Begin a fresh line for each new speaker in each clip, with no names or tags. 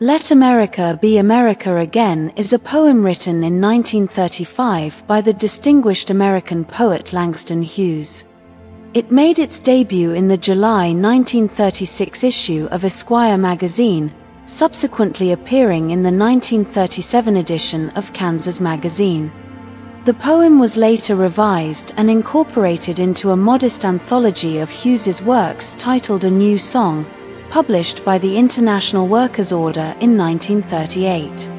Let America Be America Again is a poem written in 1935 by the distinguished American poet Langston Hughes. It made its debut in the July 1936 issue of Esquire magazine, subsequently appearing in the 1937 edition of Kansas Magazine. The poem was later revised and incorporated into a modest anthology of Hughes's works titled A New Song, published by the International Workers' Order in 1938.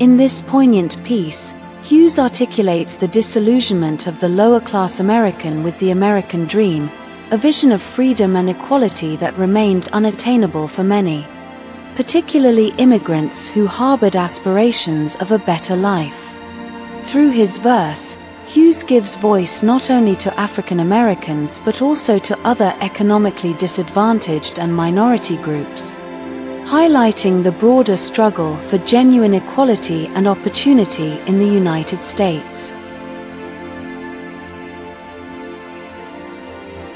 In this poignant piece, Hughes articulates the disillusionment of the lower-class American with the American dream, a vision of freedom and equality that remained unattainable for many particularly immigrants who harbored aspirations of a better life. Through his verse, Hughes gives voice not only to African Americans but also to other economically disadvantaged and minority groups, highlighting the broader struggle for genuine equality and opportunity in the United States.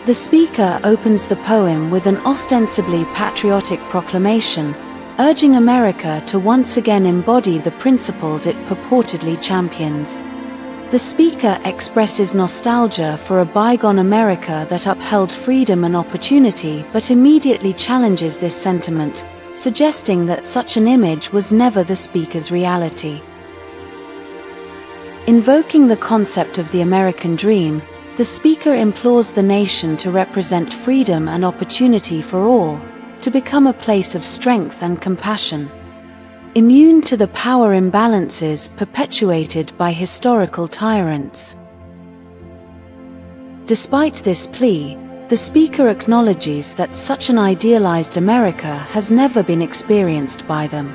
The speaker opens the poem with an ostensibly patriotic proclamation, urging America to once again embody the principles it purportedly champions. The speaker expresses nostalgia for a bygone America that upheld freedom and opportunity but immediately challenges this sentiment, suggesting that such an image was never the speaker's reality. Invoking the concept of the American dream, the speaker implores the nation to represent freedom and opportunity for all, to become a place of strength and compassion. Immune to the power imbalances perpetuated by historical tyrants. Despite this plea, the speaker acknowledges that such an idealized America has never been experienced by them.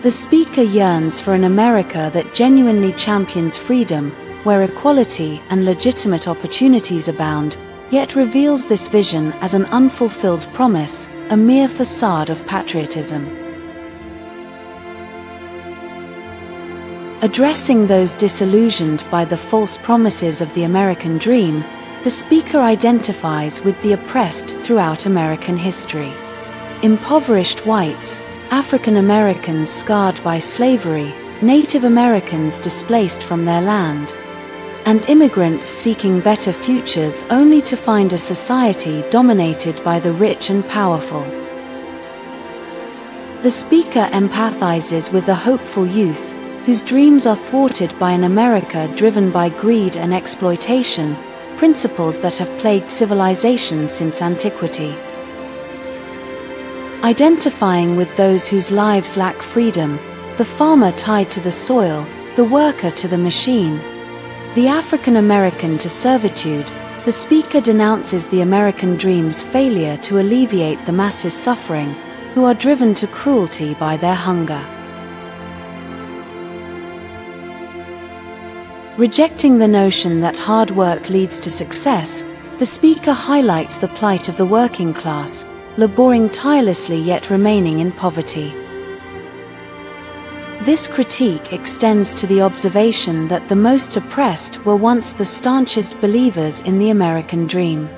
The speaker yearns for an America that genuinely champions freedom, where equality and legitimate opportunities abound, yet reveals this vision as an unfulfilled promise, a mere facade of patriotism. Addressing those disillusioned by the false promises of the American dream, the speaker identifies with the oppressed throughout American history. Impoverished whites, African Americans scarred by slavery, Native Americans displaced from their land, and immigrants seeking better futures only to find a society dominated by the rich and powerful. The speaker empathizes with the hopeful youth, whose dreams are thwarted by an America driven by greed and exploitation, principles that have plagued civilization since antiquity. Identifying with those whose lives lack freedom, the farmer tied to the soil, the worker to the machine, the African American to servitude, the speaker denounces the American dream's failure to alleviate the masses suffering, who are driven to cruelty by their hunger. Rejecting the notion that hard work leads to success, the speaker highlights the plight of the working class, laboring tirelessly yet remaining in poverty. This critique extends to the observation that the most oppressed were once the staunchest believers in the American dream.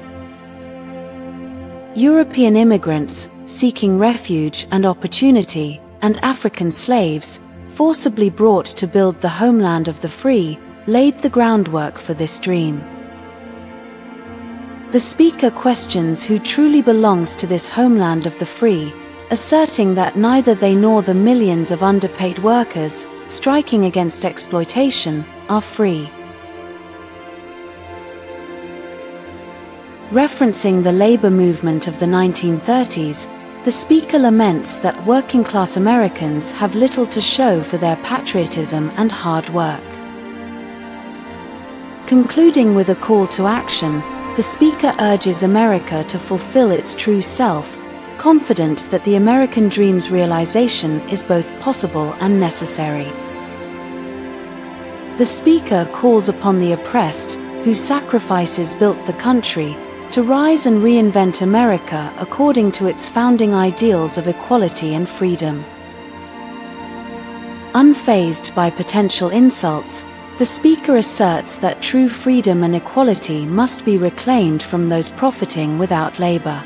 European immigrants, seeking refuge and opportunity, and African slaves, forcibly brought to build the homeland of the free, laid the groundwork for this dream. The speaker questions who truly belongs to this homeland of the free, asserting that neither they nor the millions of underpaid workers, striking against exploitation, are free. Referencing the labor movement of the 1930s, the speaker laments that working class Americans have little to show for their patriotism and hard work. Concluding with a call to action, the speaker urges America to fulfill its true self confident that the American dream's realization is both possible and necessary. The speaker calls upon the oppressed, whose sacrifices built the country, to rise and reinvent America according to its founding ideals of equality and freedom. Unfazed by potential insults, the speaker asserts that true freedom and equality must be reclaimed from those profiting without labor.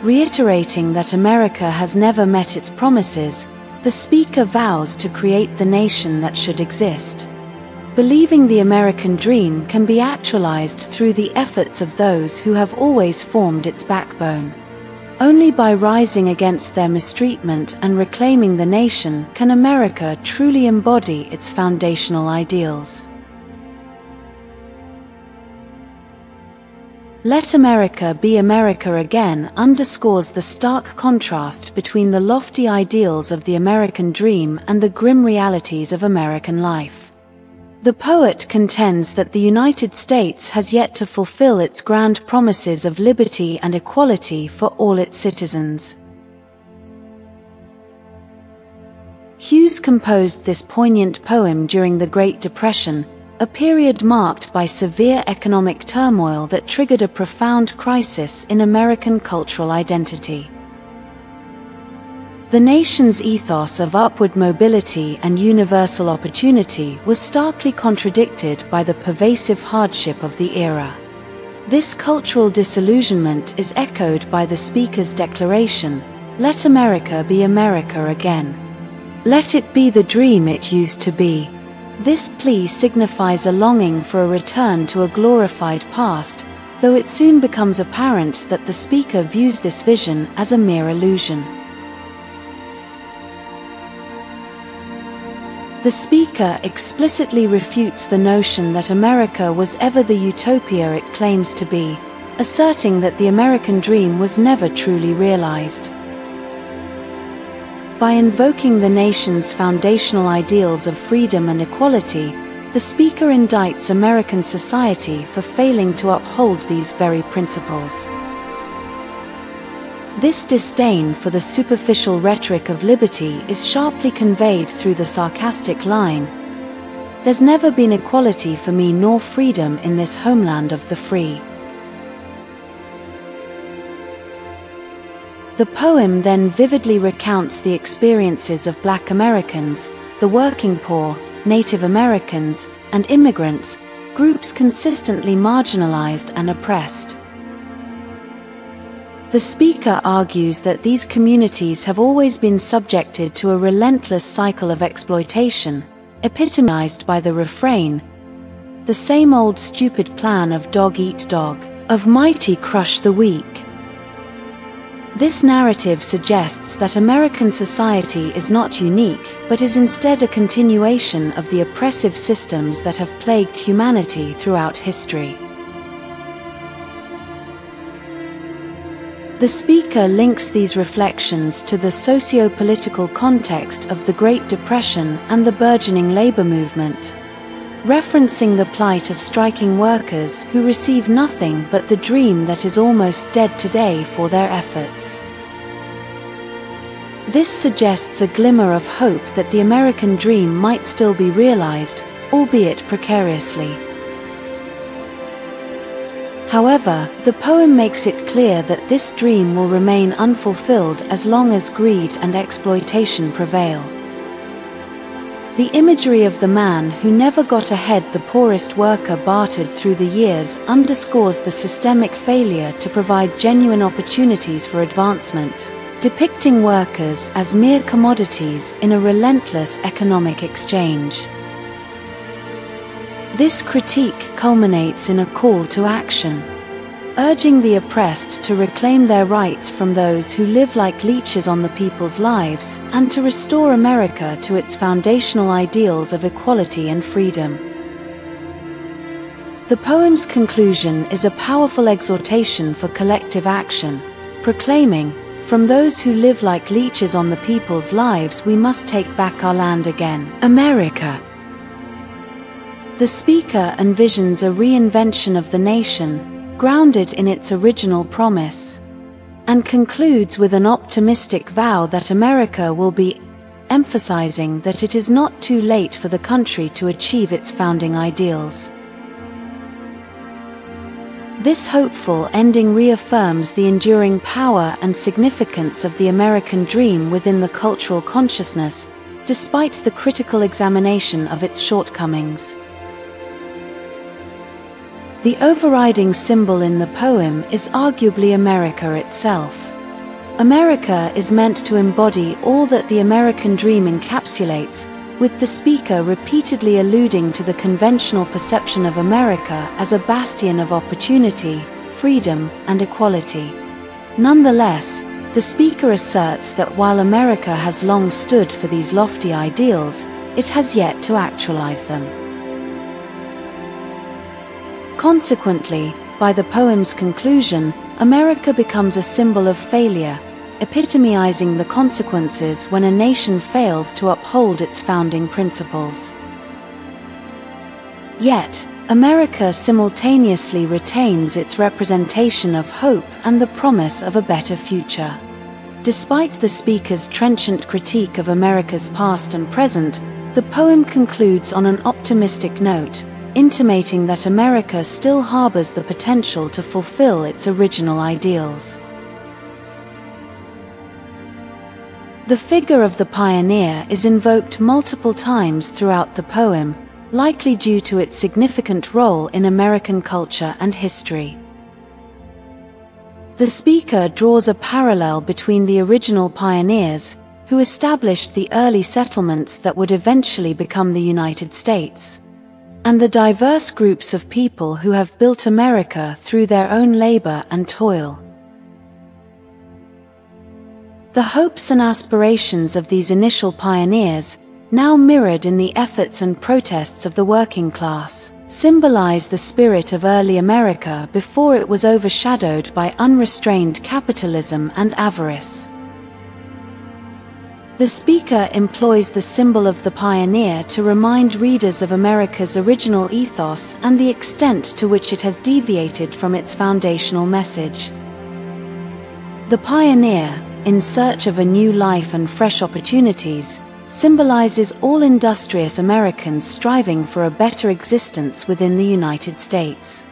Reiterating that America has never met its promises, the speaker vows to create the nation that should exist. Believing the American dream can be actualized through the efforts of those who have always formed its backbone. Only by rising against their mistreatment and reclaiming the nation can America truly embody its foundational ideals. Let America be America again underscores the stark contrast between the lofty ideals of the American dream and the grim realities of American life. The poet contends that the United States has yet to fulfill its grand promises of liberty and equality for all its citizens. Hughes composed this poignant poem during the Great Depression, a period marked by severe economic turmoil that triggered a profound crisis in American cultural identity. The nation's ethos of upward mobility and universal opportunity was starkly contradicted by the pervasive hardship of the era. This cultural disillusionment is echoed by the Speaker's declaration, Let America be America again. Let it be the dream it used to be. This plea signifies a longing for a return to a glorified past, though it soon becomes apparent that the Speaker views this vision as a mere illusion. The speaker explicitly refutes the notion that America was ever the utopia it claims to be, asserting that the American dream was never truly realized. By invoking the nation's foundational ideals of freedom and equality, the speaker indicts American society for failing to uphold these very principles. This disdain for the superficial rhetoric of liberty is sharply conveyed through the sarcastic line, There's never been equality for me nor freedom in this homeland of the free. The poem then vividly recounts the experiences of black Americans, the working poor, Native Americans, and immigrants, groups consistently marginalized and oppressed. The speaker argues that these communities have always been subjected to a relentless cycle of exploitation, epitomized by the refrain, the same old stupid plan of dog eat dog, of mighty crush the weak. This narrative suggests that American society is not unique, but is instead a continuation of the oppressive systems that have plagued humanity throughout history. The speaker links these reflections to the socio-political context of the Great Depression and the burgeoning labor movement. Referencing the plight of striking workers who receive nothing but the dream that is almost dead today for their efforts. This suggests a glimmer of hope that the American dream might still be realized, albeit precariously. However, the poem makes it clear that this dream will remain unfulfilled as long as greed and exploitation prevail. The imagery of the man who never got ahead the poorest worker bartered through the years underscores the systemic failure to provide genuine opportunities for advancement, depicting workers as mere commodities in a relentless economic exchange. This critique culminates in a call to action, urging the oppressed to reclaim their rights from those who live like leeches on the people's lives and to restore America to its foundational ideals of equality and freedom. The poem's conclusion is a powerful exhortation for collective action, proclaiming, from those who live like leeches on the people's lives we must take back our land again. America. The speaker envisions a reinvention of the nation, grounded in its original promise, and concludes with an optimistic vow that America will be emphasizing that it is not too late for the country to achieve its founding ideals. This hopeful ending reaffirms the enduring power and significance of the American dream within the cultural consciousness, despite the critical examination of its shortcomings. The overriding symbol in the poem is arguably America itself. America is meant to embody all that the American dream encapsulates, with the speaker repeatedly alluding to the conventional perception of America as a bastion of opportunity, freedom, and equality. Nonetheless, the speaker asserts that while America has long stood for these lofty ideals, it has yet to actualize them. Consequently, by the poem's conclusion, America becomes a symbol of failure, epitomizing the consequences when a nation fails to uphold its founding principles. Yet, America simultaneously retains its representation of hope and the promise of a better future. Despite the speaker's trenchant critique of America's past and present, the poem concludes on an optimistic note, intimating that America still harbors the potential to fulfill its original ideals. The figure of the pioneer is invoked multiple times throughout the poem, likely due to its significant role in American culture and history. The speaker draws a parallel between the original pioneers, who established the early settlements that would eventually become the United States, and the diverse groups of people who have built America through their own labor and toil. The hopes and aspirations of these initial pioneers, now mirrored in the efforts and protests of the working class, symbolize the spirit of early America before it was overshadowed by unrestrained capitalism and avarice. The speaker employs the symbol of the pioneer to remind readers of America's original ethos and the extent to which it has deviated from its foundational message. The pioneer, in search of a new life and fresh opportunities, symbolizes all industrious Americans striving for a better existence within the United States.